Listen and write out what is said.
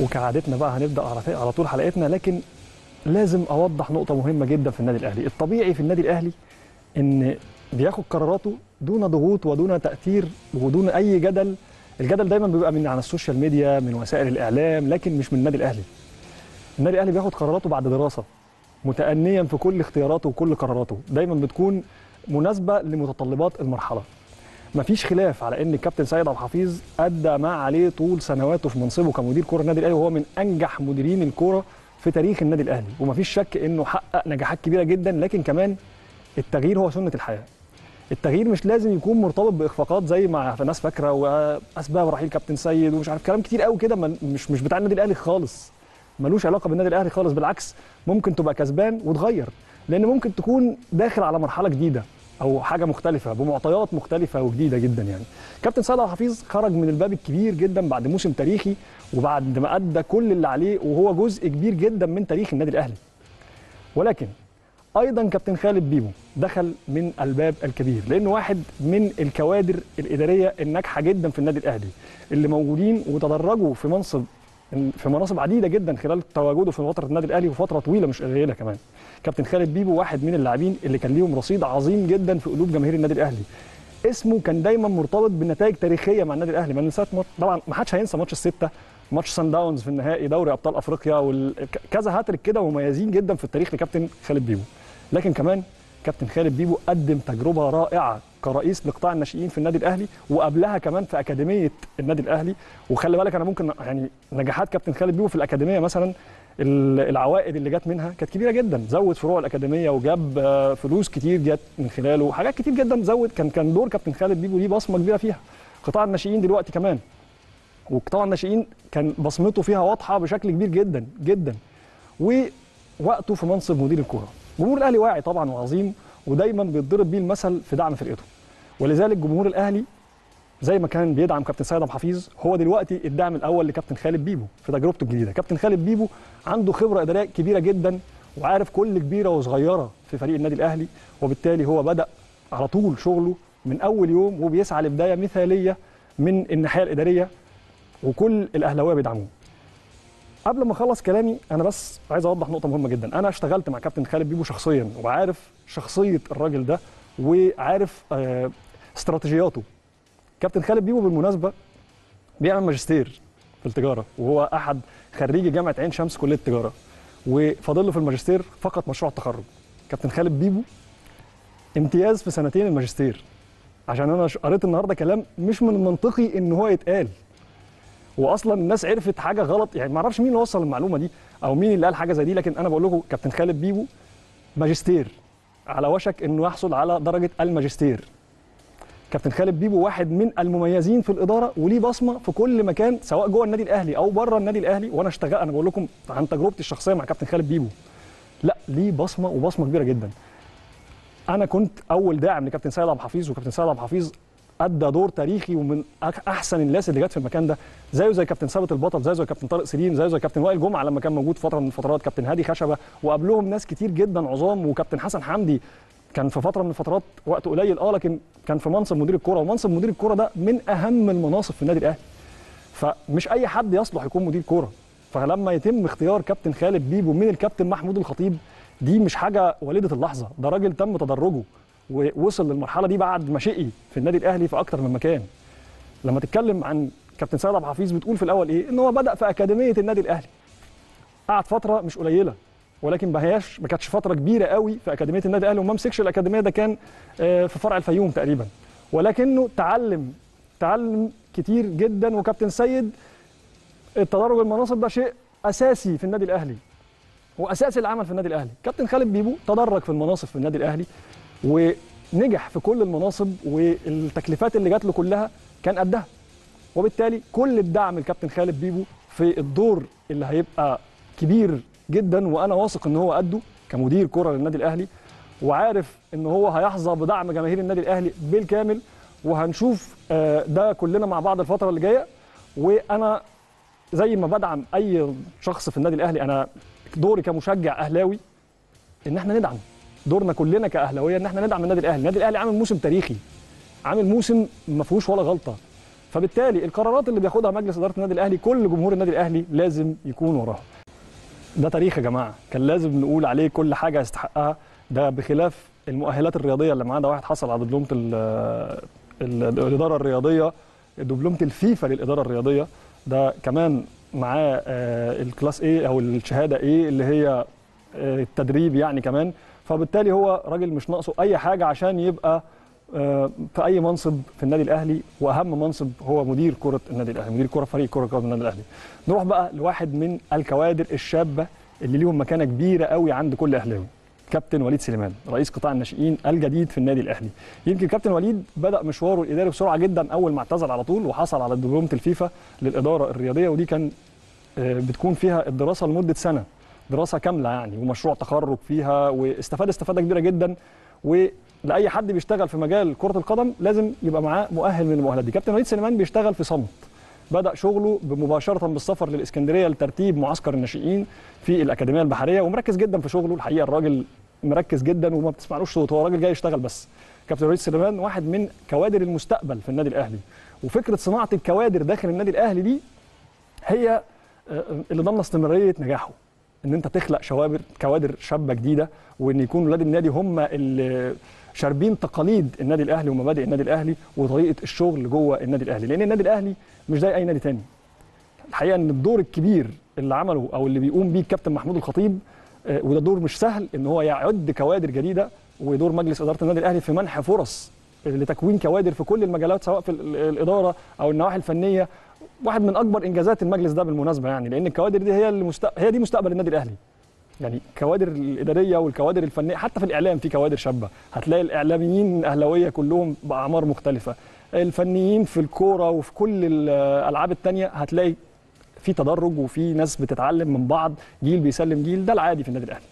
وكعادتنا بقى هنبدأ على طول حلقتنا لكن لازم أوضح نقطة مهمة جدا في النادي الأهلي. الطبيعي في النادي الأهلي إن بياخد قراراته دون ضغوط ودون تأثير ودون أي جدل. الجدل دايما بيبقى من على السوشيال ميديا من وسائل الإعلام لكن مش من النادي الأهلي. النادي الأهلي بياخد قراراته بعد دراسة متأنية في كل اختياراته وكل قراراته. دايما بتكون مناسبة لمتطلبات المرحلة. مفيش خلاف على إن الكابتن سيد عبد الحفيظ أدى ما عليه طول سنواته في منصبه كمدير كرة النادي الأهلي وهو من أنجح مديرين الكوره في تاريخ النادي الأهلي. ومفيش شك إنه حقق نجاحات كبيرة جدا لكن كمان التغيير هو سنة الحياة. التغيير مش لازم يكون مرتبط بإخفاقات زي ما الناس فاكرة وأسباب رحيل كابتن سيد ومش عارف كلام كتير قوي كده مش مش بتاع النادي الأهلي خالص. ملوش علاقة بالنادي الأهلي خالص بالعكس ممكن تبقى كسبان وتغير لأن ممكن تكون داخل على مرحلة جديدة. أو حاجة مختلفة بمعطيات مختلفة وجديدة جدا يعني. كابتن سيد عبد الحفيظ خرج من الباب الكبير جدا بعد موسم تاريخي وبعد ما أدى كل اللي عليه وهو جزء كبير جدا من تاريخ النادي الأهلي. ولكن أيضا كابتن خالد بيبو دخل من الباب الكبير لأنه واحد من الكوادر الإدارية الناجحة جدا في النادي الأهلي اللي موجودين وتدرجوا في منصب في مناصب عديدة جدا خلال تواجده في فترة النادي الأهلي وفترة طويلة مش قليلة كمان. كابتن خالد بيبو واحد من اللاعبين اللي كان ليهم رصيد عظيم جدا في قلوب جماهير النادي الأهلي. اسمه كان دايما مرتبط بنتائج تاريخية مع النادي الأهلي ما ننساش طبعا ما حدش هينسى ماتش الستة ماتش سان داونز في النهائي دوري أبطال أفريقيا وكذا هاتريك كده مميزين جدا في التاريخ لكابتن خالد بيبو. لكن كمان كابتن خالد بيبو قدم تجربة رائعة كرئيس لقطاع الناشئين في النادي الأهلي وقبلها كمان في أكاديمية النادي الأهلي. وخلي بالك أنا ممكن يعني نجاحات كابتن خالد بيبو في الأكاديمية مثلا العوائد اللي جت منها كانت كبيرة جدا. زود فروع الأكاديمية وجاب فلوس كتير جت من خلاله حاجات كتير جدا زود. كان كان دور كابتن خالد بيبو ليه بصمة كبيرة فيها. قطاع الناشئين دلوقتي كمان. وقطاع الناشئين كان بصمته فيها واضحة بشكل كبير جدا جدا. ووقته في منصب مدير الكورة. جمهور الأهلي واعي طبعا وعظيم. ودايما بيتضرب بيه المثل في دعم فرقته. ولذلك جمهور الأهلي زي ما كان بيدعم كابتن سيد عبد الحفيظ هو دلوقتي الدعم الأول لكابتن خالد بيبو في تجربته الجديدة. كابتن خالد بيبو عنده خبرة إدارية كبيرة جدا وعارف كل كبيرة وصغيرة في فريق النادي الأهلي وبالتالي هو بدأ على طول شغله من أول يوم وبيسعى لبداية مثالية من الناحية الإدارية وكل الأهلاوية بيدعموه. قبل ما اخلص كلامي أنا بس عايز اوضح نقطة مهمة جدا. أنا اشتغلت مع كابتن خالد بيبو شخصيا وعارف شخصية الراجل ده وعارف آه استراتيجياته. كابتن خالد بيبو بالمناسبة بيعمل ماجستير في التجارة وهو أحد خريجي جامعة عين شمس كلية التجارة. وفاضل له في الماجستير فقط مشروع التخرج. كابتن خالد بيبو امتياز في سنتين الماجستير. عشان أنا قريت النهارده كلام مش من المنطقي إن هو يتقال. واصلا الناس عرفت حاجة غلط. يعني ما أعرفش مين اللي وصل المعلومه دي أو مين اللي قال حاجة زي دي لكن أنا بقول لكم كابتن خالد بيبو ماجستير على وشك انه يحصل على درجه الماجستير. كابتن خالد بيبو واحد من المميزين في الاداره وليه بصمه في كل مكان سواء جوه النادي الاهلي أو بره النادي الاهلي. وأنا اشتغل أنا بقول لكم عن تجربتي الشخصيه مع كابتن خالد بيبو. لا ليه بصمه وبصمه كبيره جدا. أنا كنت اول داعم لكابتن سيد عبد الحفيظ وكابتن سيد عبد الحفيظ أدى دور تاريخي ومن أحسن الناس اللي جت في المكان ده. زيه زي كابتن ثابت البطل زيه زي كابتن طارق سليم زيه زي كابتن وائل جمعة لما كان موجود فترة من الفترات كابتن هادي خشبة. وقبلهم ناس كتير جدا عظام وكابتن حسن حمدي. كان في فترة من الفترات وقت قليل آه لكن كان في منصب مدير الكورة. ومنصب مدير الكورة ده من أهم المناصب في النادي الأهلي. فمش أي حد يصلح يكون مدير كورة. فلما يتم اختيار كابتن خالد بيبو من الكابتن محمود الخطيب دي مش حاجة وليدة اللحظة. ده راجل تم تدرجه. ووصل للمرحلة دي بعد ما شقي في النادي الأهلي في أكتر من مكان. لما تتكلم عن كابتن سيد عبد الحفيظ بتقول في الأول إيه؟ إن هو بدأ في أكاديمية النادي الأهلي. قعد فترة مش قليلة ولكن ما هياش ما كانتش فترة كبيرة قوي في أكاديمية النادي الأهلي وما مسكش الأكاديمية ده كان في فرع الفيوم تقريبا. ولكنه تعلم تعلم كتير جدا وكابتن سيد التدرج المناصب ده شيء أساسي في النادي الأهلي وأساس العمل في النادي الأهلي. كابتن خالد بيبو تدرج في المناصب في النادي الأهلي ونجح في كل المناصب والتكليفات اللي جات له كلها كان قدها. وبالتالي كل الدعم لكابتن خالد بيبو في الدور اللي هيبقى كبير جدا وأنا واثق إن هو قده كمدير كره للنادي الأهلي وعارف إن هو هيحظى بدعم جماهير النادي الأهلي بالكامل وهنشوف ده كلنا مع بعض الفترة اللي جاية. وأنا زي ما بدعم أي شخص في النادي الأهلي أنا دوري كمشجع أهلاوي إن إحنا ندعم دورنا كلنا كأهلاوية إن إحنا ندعم النادي الأهلي. النادي الأهلي عامل موسم تاريخي عامل موسم ما فيهوش ولا غلطة. فبالتالي القرارات اللي بياخدها مجلس إدارة النادي الأهلي كل جمهور النادي الأهلي لازم يكون وراها. ده تاريخ يا جماعة. كان لازم نقول عليه كل حاجة يستحقها ده بخلاف المؤهلات الرياضية اللي معاه ده واحد حصل على دبلومة ال- ال- الإدارة الرياضية دبلومة الفيفا للإدارة الرياضية. ده كمان معاه آه، الكلاس إيه أو الشهادة إيه اللي هي آه، التدريب يعني كمان. فبالتالي هو راجل مش ناقصه أي حاجة عشان يبقى آه، في أي منصب في النادي الأهلي وأهم منصب هو مدير كرة النادي الأهلي مدير كرة فريق كرة قدم النادي الأهلي. نروح بقى لواحد من الكوادر الشابة اللي ليهم مكانة كبيرة قوي عند كل اهلاوي كابتن وليد سليمان رئيس قطاع الناشئين الجديد في النادي الأهلي. يمكن كابتن وليد بدأ مشواره الإداري بسرعة جدا أول ما اعتزل على طول وحصل على دبلومة الفيفا للإدارة الرياضية ودي كان آه، بتكون فيها الدراسة لمدة سنة. دراسة كاملة يعني ومشروع تخرج فيها واستفاد استفادة كبيرة جدا. ولأي حد بيشتغل في مجال كرة القدم لازم يبقى معاه مؤهل من المؤهلات دي. كابتن وليد سليمان بيشتغل في صمت. بدأ شغله مباشره بالسفر للإسكندرية لترتيب معسكر الناشئين في الأكاديمية البحرية ومركز جدا في شغله. الحقيقة الراجل مركز جدا وما بتسمعلوش صوت هو راجل جاي يشتغل بس. كابتن وليد سليمان واحد من كوادر المستقبل في النادي الأهلي. وفكرة صناعة الكوادر داخل النادي الأهلي دي هي آه، اللي ضمن استمرارية نجاحه. إن أنت تخلق شوابر كوادر شابة جديدة وإن يكون ولاد النادي هم اللي شاربين تقاليد النادي الأهلي ومبادئ النادي الأهلي وطريقة الشغل جوه النادي الأهلي. لأن النادي الأهلي مش زي أي نادي تاني. الحقيقة إن الدور الكبير اللي عمله أو اللي بيقوم بيه الكابتن محمود الخطيب آه، وده دور مش سهل إن هو يعد كوادر جديدة ودور مجلس إدارة النادي الأهلي في منح فرص لتكوين كوادر في كل المجالات سواء في ال- الإدارة أو النواحي الفنية واحد من أكبر إنجازات المجلس ده بالمناسبة يعني لأن الكوادر دي هي المست... هي دي مستقبل النادي الأهلي. يعني الكوادر الإدارية والكوادر الفنية حتى في الإعلام في كوادر شابة. هتلاقي الإعلاميين اهلاويه كلهم بأعمار مختلفة. الفنيين في الكورة وفي كل الألعاب التانية هتلاقي في تدرج وفي ناس بتتعلم من بعض. جيل بيسلم جيل ده العادي في النادي الأهلي.